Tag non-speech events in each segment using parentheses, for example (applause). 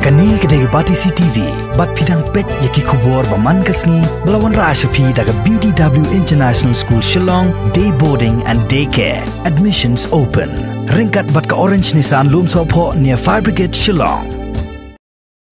Kani kedai bati CCTV, bat pidang pet yaki kubur baman kesni, belawan rashapi daga BDW International School Shillong, day boarding and daycare. Admissions open. Ringkat bat ke Orange Nissan Loom Sopo near Fire Brigade Shillong.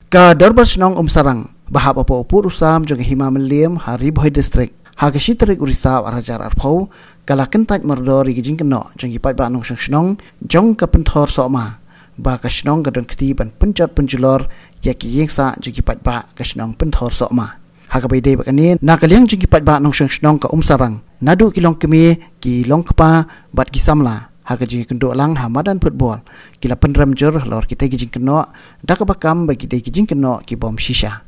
Ka darbar senong um sarang, bahap apa upur usam jong hima meliam hari boy district. Haga si terik urisa arajar arpau, kala kentaj merdori gijing keno jong hipat ba nong senong jong ke pentor sokma ba ka shnong ga don khti ban punjat punjulor ya ki yek sa ju ki pat ba ka shnong pun thor so ma. Ha ka bai dei ba kani na ka liang ju ki pat ba nong shong shnong ka um sarang na du ki long kemi ki long kpa bat ki samla. Ha ka ji kendo lang ha madan football ki la pen ram lor ki te ki jing keno da ka ba kam ba ki dei ki jing keno ki bom shisha.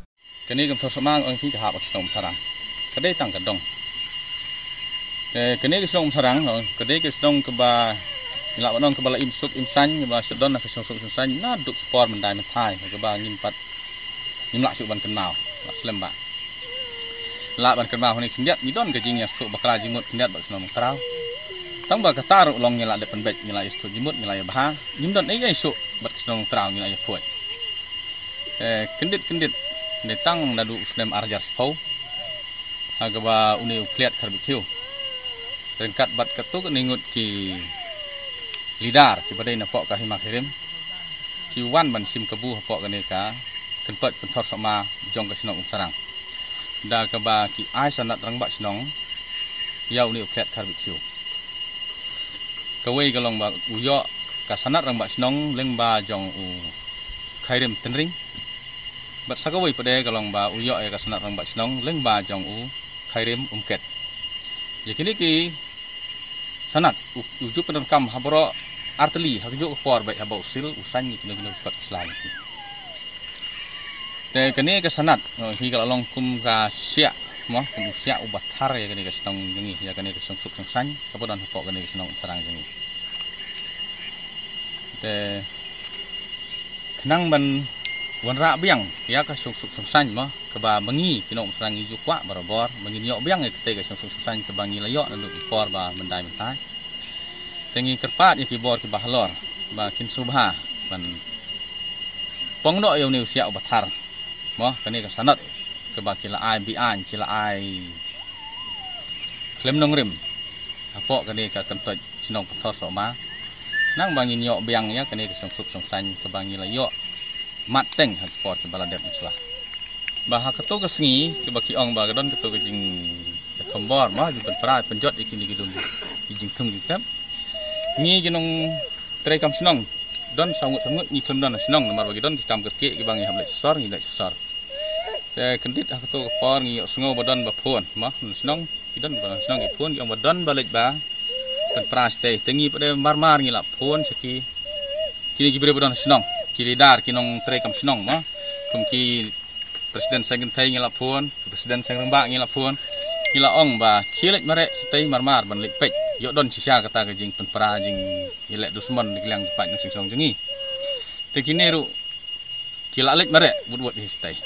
Kani kam thor samang ong ki ha ba shnong sarang ka dei tang ka dong. Kani ki shnong sarang ka dei ki shnong ka ba Ila wanong ke bala im sup im san ke bala sedon ke sup sup san na duk spor mendai mentai ke bala ngin pat nim lak sup ban kenal lak slem ba. Lak ban kenal ni kindiat ni don ke jingnya sup bakala jimut kindiat bak senam krau tang ba katar long nyala de penbet nyala istu jimut nyala ya bah nim don ai sup bak senam krau nyala ya puat eh kendit kendit ne tang na du slem arjar spau ha ke ba uni ukliat karbikiu Rengkat bat ketuk ningut ki lidar ki badai na pok ka hima kirim. Ki wan ban sim kebu pok ka ne ka? Kentot kentot sama jong ka sinong sarang. Da ka ba ki ai sanat rang ba sinong. Yau ni uklet kar bi kiu ka wei ka long ba u yo ka sanat rang ba sinong leng ba jong u khairim tenring. Bat sa ka wei pade ka long ba u yo ka sanat rang ba sinong leng ba jong u khairim umket. Yakini ki sanat ujuk penerkam habro arteli hak juk por baik habau sil usan ni kena kena pat selalu te kene ke sanat hi kalau long kum ka sia mo kum sia ubat har ya kene ke senong jengi ya kene ke sungsuk sungsan kemudian pok kene ke senong terang jengi te kenang ban wan ra biang ya ka sungsuk sungsan mo ke ba mengi kino serang iju kwa barabor mengi nyok biang ke te ke sungsuk sungsan ke bangi layok ndu por ba mendai mentai tengi kerpat iki bor ki bahlor ba kin subha ban pong do yo niu sia bathar mo kani ka sanat ke ba kila ai bi an kila ai klem nong rim. Apo kani ka kentot sinong pathor so ma. Nang bangi nyo biang ya kani ka song sup song san ke bangi la yo mat teng ha sport ke bala dep muslah ba ha ketu ke sengi ke ba ki ong ba gadon ketu ke jing ke tombor ma jing pra penjot iki ni gidun jing tung jing kap ngi ginong tre kam sinong don sangut sangut ni klem don sinong nomor bagi don kam kerke ki bangi hamle sesor ngi lek sesor te kendit aku tu por ngi sungo badon ba phon ma sinong ki don ba sinong ki phon ki om badon balik ba. Kan pras te tengi pada mar mar ngi la phon seki. Kini ki bre badon sinong ki lidar ki nong tre kam sinong ma. Kum ki presiden sengin thai ngi la phon presiden seng rembak ngi la phon ngi la ong ba. Kilet mare stay mar mar ban lek pek yo don sisa kata ke jing penpera jing ilek dusman di kelang cepat nang sing jengi. Te kini ru kila lek mare bud bud histai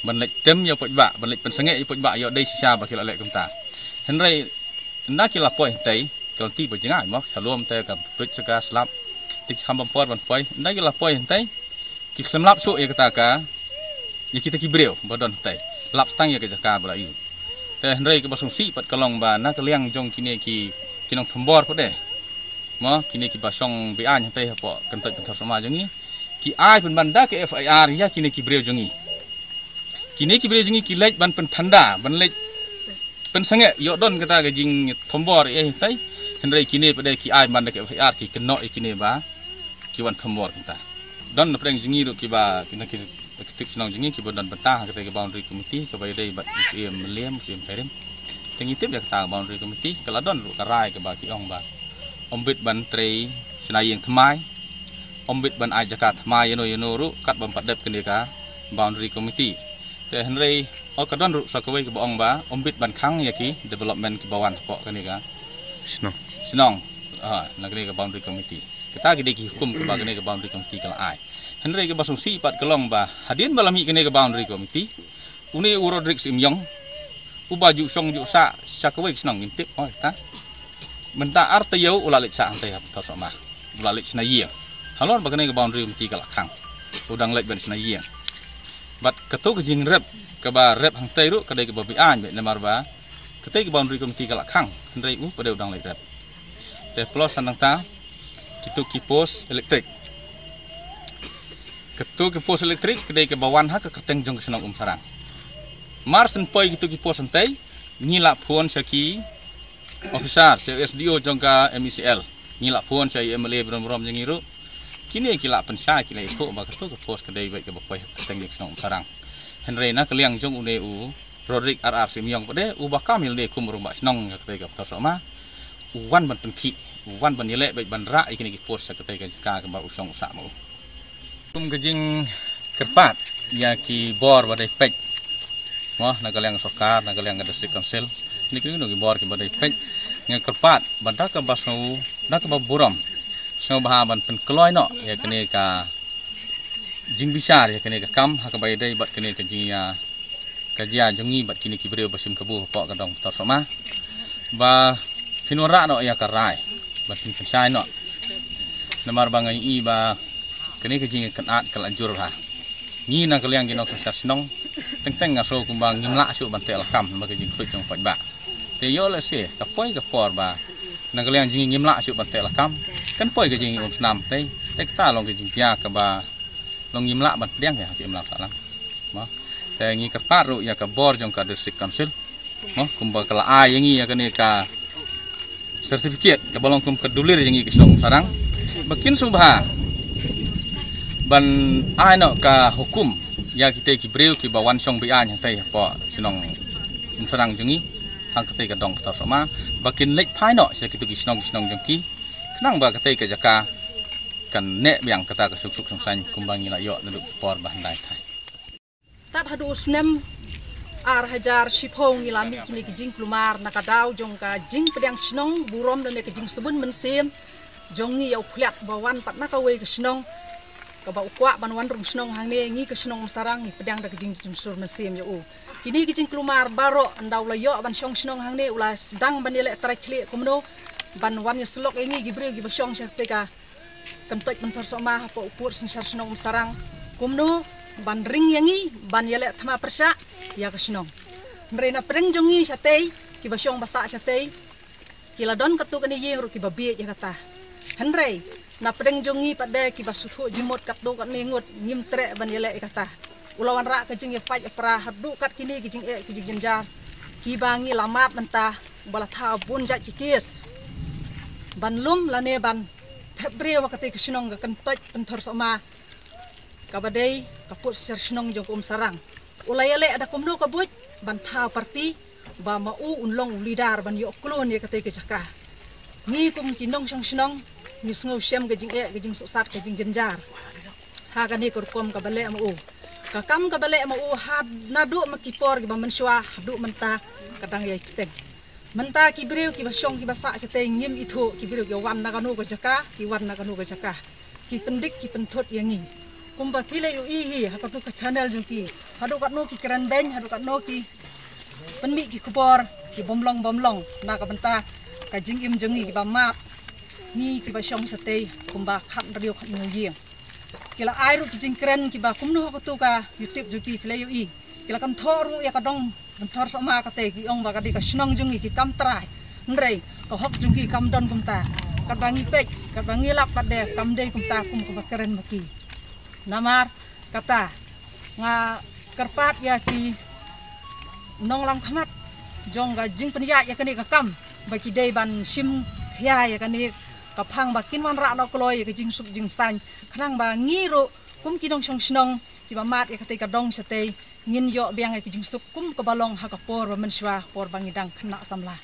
ban lek tem yo poj ba ban lek pensenge yo poj ba yo dei sisa ba kila lek kemta henry nda kila poj tai kal ti bo jengai. Mo salom te ka tuj seka slap. Tik ham por ban poj nda kila poj tai ki semlap su ye kata ka ye kita ki breu bodon tai lap stang ye ke jaka bala yu te henry ke basung si pat kalong ba na kaliang jong kini ki kinong thambor pade mo kini ki basong bi an te po kentot kentot sama jongi ki ai pun banda ke FIR ya kini ki breu jongi kini ki breu jongi ki lej ban pen thanda ban lej pen sange yo don kata ke jing thambor e tai hendrai kini pade ki ai banda ke FIR ki keno e kini ba ki wan thambor kata. Don na preng jongi ru ki ba kini ki ketik senang jengi ki bodan betah kata ke boundary committee ke bayi dai bat musim meliam musim ยังยิ่งเทียบจากต่างบางรีตมิติกระดอนรุอกระไรกับบากิองบาอมบิดบันตรีชนายยังทำไมอมบิดบันอจักรทำไมยโนยโนรู้กัดบัมปัดเด็บกันเดียกาบางรีคอมมิตี้แต่ฮันเรย์ออกระดอนรุอสักเวกับองบาอมบิดบันคังยากีเดเวล็อปเมนต์กับวันเกาะกันเดียกาชนองชนองอ่านักเรียนกับบางรีคอมมิตี้ kita gede ki hukum กั bagne ke boundary committee kala ai henre ke basung si pat kelong ba hadin balami gene ke boundary committee uni urodrix ซิมยอง yong ubaju song ju sa sakwe snong intip oi ta. Menta arte sa ante ha tor sama ulalit sna yi halor bagane ke boundary committee kala khang. Udang lek ben sna yeng bat ketu ke jing rep ke ba rep hang tei ru ke dei ke babi an be namar ba. Ke tei ke boundary komiti ke lakhang hendrai u pada udang lek rep. Te plus ta kitu kipos elektrik. Ketu kipos elektrik ke dei ke bawan ha ke keteng jong ke um sarang mar sen poi kitu kipos santai ngilak puan syaki officer SDO jong ka MECL ngilak puan saya MLA berom-berom jeng iru kini kila pensya kila ikut ba ketu ke pos kedai baik ke bapai keteng di senang sarang Henry na keliang jong une u Rodrik RR Simyong pade u bakamil de kum rumah senang ke kedai ke tor sama wan ban penki wan ban yelek baik ban ra ikini ke pos ke kedai ke jaka ke usong usak mau kum gejing kerpat ya ki bor badai pek Wah, nak kalian sokar, nak kalian ada district council. Ini kini nak bor ki badai pek. Ngan kerpat, benda ke bas ngau, nak ke buram. Snow bahaban pen keloy no, ya kini ka jing bisar ya kini ka kam ha ka bat kini ka ya ka jia jongi bat kini ki brio basim kabu po ka dong. Ba finora no ya ka. Bat pin pensai no. Namar bangai i ba kini ka jing kan at kal anjur ha. Ni na kalian kinok su ban tel kam ba ka jing krut jong pat ba. Te yo le se ka poi ka por ba. Na kalian jing ngimla su ban tel kam kan poi ka jing um snam te te ta long ka jing tia ka ba long ngimla ban diang ya ki imla salam. Ma te ngi ka paru ya ka bor jong ka district council. Ma kumba kala a yangi ya kani ka sertifikat ka balong kum ka dulir snong sarang. Bakin subha ban ai ka hukum ya kita ki breu ki bawan song bi an tai po sinong sarang jungi. Hang kete ka dong tor sama bakin lek phai no se kitu ki sinong sinong jungki kenang ba kete ka jaka kan ne biang kata ka suk suk song san kumbangi la yo ndu por bah dai thai. Tat hadu snem ar hajar shipong ilami kini ki jing klumar nakadaw jong ka jing pedang sinong burom dan ke jing sebun mensem jongi yau phliat bawan pat nakawe ke sinong ka ba ukwa ban wan rum snong hang ne ngi ke snong sarang ni pedang da jing jing sur na sim yo kini ke jing klumar baro andaw la yo ban shong snong hang ne ula sedang ban ele trai kli kumno ban wan ye slok ngi gibre gi ba shong sha te ka kam tok ban tor soma po upur sin sar snong sarang. Kumno ban ring yangi ban yele thama persa ya ke snong Nrena preng jongi sa te ki shong basa sa te kila don katuk ni yeng ru ki ba bi ya kata. Henry, na pedeng jongi pada ki basuthu jimot kat do kat ningut nyim tre ban yele kata ulawan ra ka jing ye faj pra hadu kat kini ki jing e ki jing jenjar ki bangi lamat mentah bala tha bun jat ki kis ban lum lane ban thebre wa kate ki sinong ka kentot penthor sama ka badai ka put ser sinong jong kum sarang ulai ada kumdo ka buj ban tha parti ba ma u unlong lidar ban yo klon ye kate ki jaka ni kum kinong song sinong ni sngo shem ke jing e ke jing sat ke jing jenjar. Ha ka ni kur kom ka bale ma u ka kam ka bale ma u ha na du ma ki por ki ba men shwa du menta. Kadang ye kiteng. Menta ki breu ki ba shong ki ba sa se te nyim itu. Ki breu ki wan na ka nu ka jaka ki wan na ka nu ka jaka. Ki pendik ki pentot yang ni. Kumba pile yu i hi ha ka channel jung ki. Ha du ka nu ki kran ben ha du ka nu ki. Penmi ki kupor ki bomlong bomlong na ka benta ka jing im jungi ki ba mat ni ki ba shong sa te kumba khat radio khat nu ye kila ai ru kren ki ba kum no ko tu ka youtube ju ki play yu i. Kila kam thor ya ka dong kam thor so ma ka te ki ong ba ka di ka shnong jung ki kam trai nrei ka hok jung ki kam don kum ta. Ka bangi pek ka bangi lap pa de kam de kum ta kum ko ba keren ma ki. Namar kata nga kerpat ya ki nong lang khamat jong ga jing penya ya kani ka kam ba ki dei ban sim khya ya ក៏ផាំងបាគិនវ៉ាន់រ៉ាដក្លយក៏ជីងសុបជីងសាញ់ខ្លាំងបាងីរគុំគីដងឈងឆ្នងជីបាម៉ាតអេកតេកដងសតេញិនយោបៀងអេកជីងសុបគុំក៏បឡងហកពរមិនស្វាពរបាងីដាំងខ្នាក់សំឡា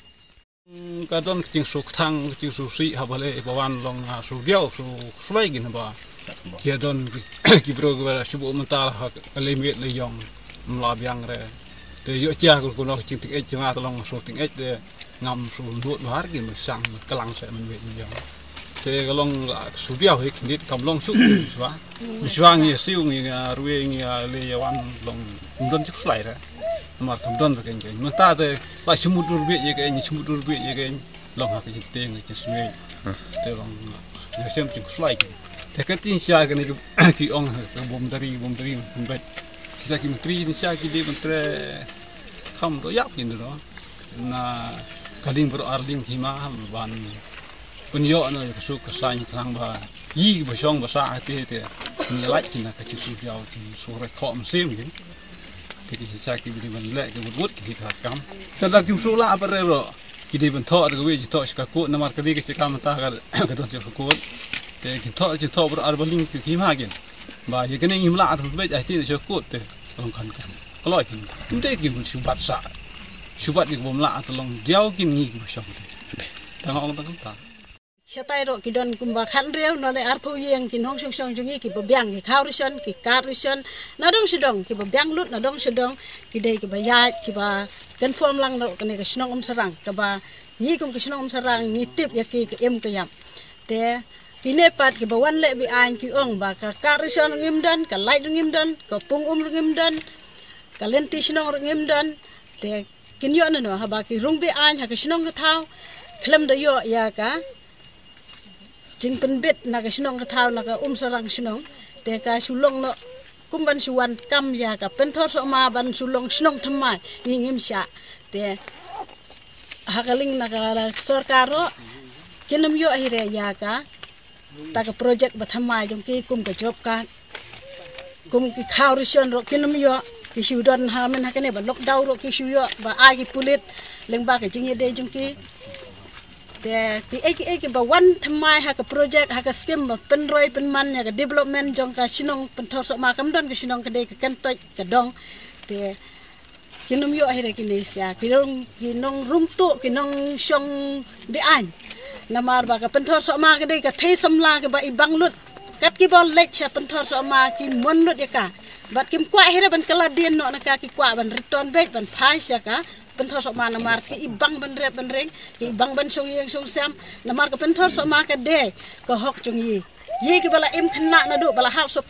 កាដនជីងសុខថាំងជីងសុស៊ីហបលេបវ៉ាន់ឡងសុយោសុស្វៃគិនបាកាដនគីប្រកបរសុបមន្តាលហកលេមៀតលេយ៉ងមឡាបៀងរ៉េតែយោជាគុលគុណជីងទឹកអេចជាងអាឡងសុទឹកអេចងំសុលលួតបារគិនមិនសាំងខ្លាំងសែមិនវិញយ៉ង thế cái long sụt đeo hết kinh đít cầm long sụt sụa sụa nghe siêu nghe à, ruê nghe à, lê à, yawan long cầm đơn chút lại ra. Mà cầm đơn rồi cái mà ta thì lại sum một đôi biết gì cái như sum một đôi biết gì cái long học cái gì tiền cái sum ấy thế long nghe xem chừng lại thế cái tin xa cái này (coughs) cái ông cái bom dari bom dari bom bạch. Cái cái menteri tin xa cái đi menteri không có giáp gì nữa na kaling bro arling hima ban punyo na ka su ka san klang ba yi ba shong ba sa te te ni lai ki na ka chi su yao ti su re ko m sim ki te ki sia ki bi ban le ki but ki ka kam ta la ki su la ba re ro ki di ban tho ga wi ji to ka ku na mar ka di ki kam ta ga ka do ka ku te ki to ki to bro ar baling ki hima gen ba ye ka ne im la ar be ai ti se ku te long kan kan ko loi ki tum te ki bu su bat sa su bat ni bom la ta long diao ki ni ki shong te ta ngong ta ta setai ro kidon kumba khan re no de arpo yeng kin hong song song jungi ki bo byang ki khaw ri ki kar ri na dong si ki bo byang lut na dong si dong ki dei ki ba ya ki ba kan form lang ro kane ka shnong um sarang ka ba ni kum ka shnong um sarang ni tip ya ki ki em ka yam. Te pine pat ki ba wan le bi ang ki ong ba ka kar ri shon ngim dan ka lai ngim dan ka pung um ngim dan ka len ti ngim dan te kin yo no ha ba ki rung bi ang ha ka shnong ka thau. Khlem da yo ya ka จิงเป็นเบ็ดนักชิ่นองกระเท้านักอุ้มสรังชิ่นองแต่กาชุลงเนาะกุมบันชวันกรรมยากับเป็นทศมาบันชุลงชิ่นองทำไมยิ่งเงียบชะแต่หากลิงนักอะสรการก็กินมิโยอิเรยากะตากโปรเจกต์บัทมาจงกี้กุมกับจบกันกุมกิข้าวริชันรกินมิโยกิชิวดอนฮามันฮักเนี่ยบันล็อกดาวรกิชิวยอบ่าอายกิปุลิตเลงบากิจิงยเดจงกี้ de ti ek ek ba wan thmai ha ka project ha ka skim ba pen roi pen man ya ka development jong ka sinong pen thor so ma kam don ka sinong ka de ka kan toi ka dong. De kinum yo ahira ki sia. Ki nong rung tu ki nong shong bi an na mar ba ka pen thor so ma ka de ka the sam ka ba i bang lut kat ki bol le cha pen thor so ma ki mon lut ya ka jing ye de jong ki แต่ที่เอกเอกบ่วันทำไมหากโปรเจกต์หากสกิมเป็นรอยเป็นมันเนี่ยก็ development จงกะชินงเป็นทอสมากำดอนกะชินงกะเดกะกันตอยกะดองแต่กินมyo akhirnya kini sia kinong kinong rumtu kinong syong bian namar ba ka penthor so ma ka dei ka thei samla ka ba ibang lut kat ki bol lech cha penthor so ma ki mon lut ya ka bat kim kwa akhirnya ban kala din no na ka ki kwa ban return back ban phai sia ka penthor sok mana mar ke ibang ban rep ban reng ke ibang ban song yeng song sam na mar ke penthor sok ma ke de ko hok chung yi yi ke bala im khna na du bala hap so